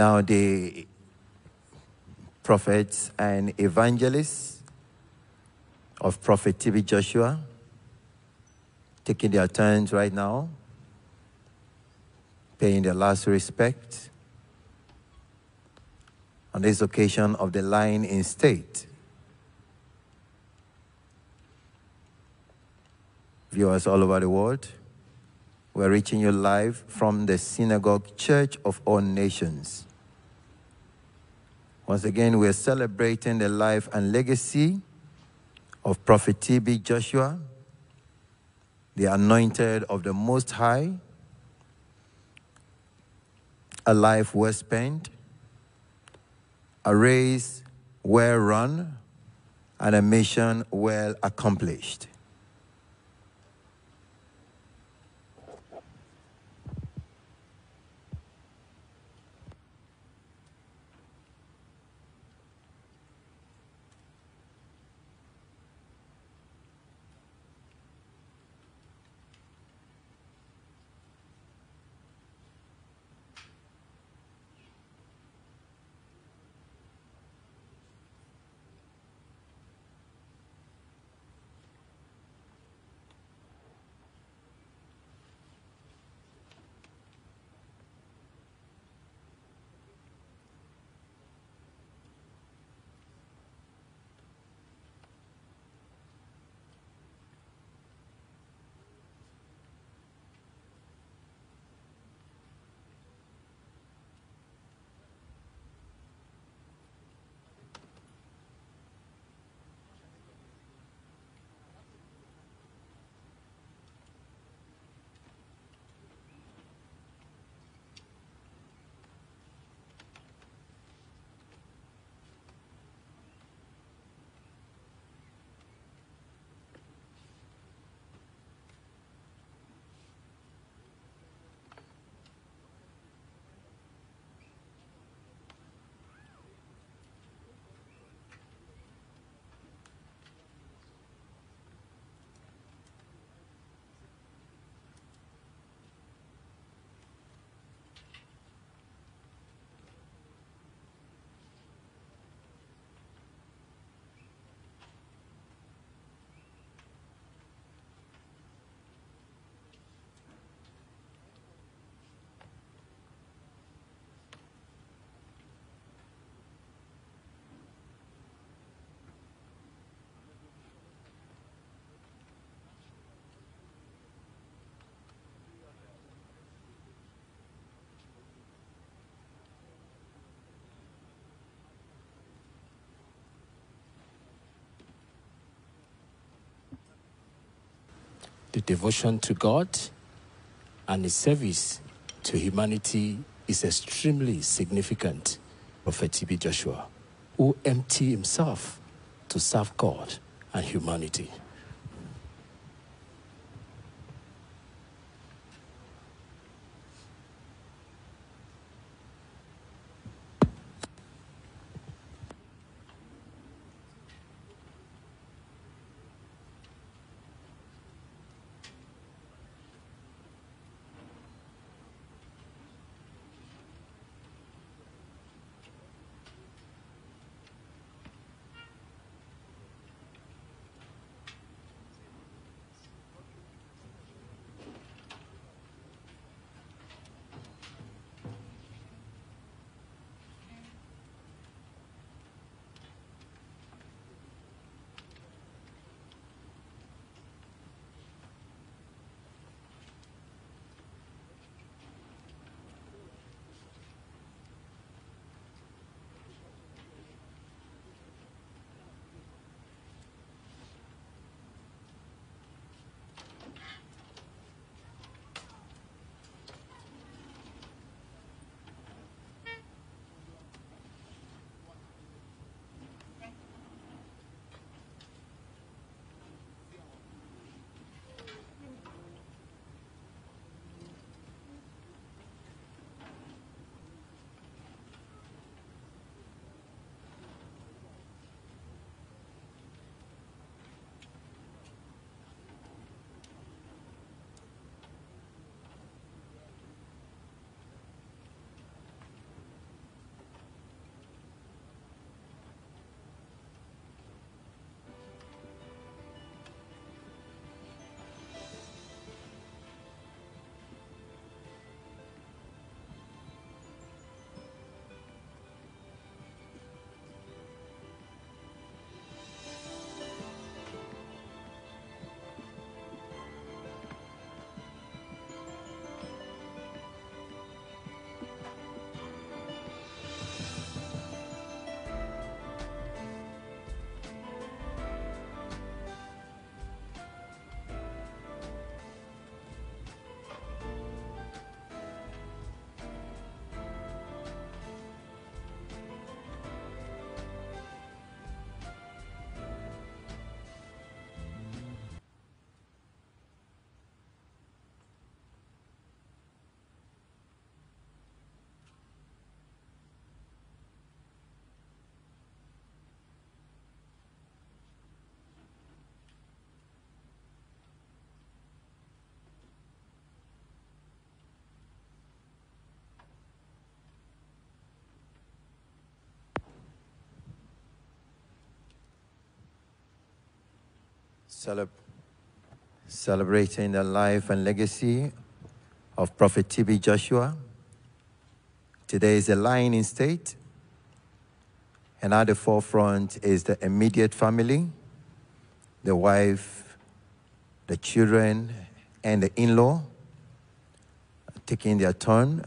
Now, the prophets and evangelists of Prophet TB Joshua taking their turns right now, paying their last respect on this occasion of the lying in state. Viewers all over the world, we're reaching you live from the Synagogue Church of All Nations. Once again, we're celebrating the life and legacy of Prophet TB Joshua, the anointed of the Most High, a life well spent, a race well run, and a mission well accomplished. The devotion to God and his service to humanity is extremely significant. Prophet TB Joshua, who emptied himself to serve God and humanity. Celeb- celebrating the life and legacy of Prophet TB Joshua. Today is a line in state, and at the forefront is the immediate family, the wife, the children, and the in law taking their turn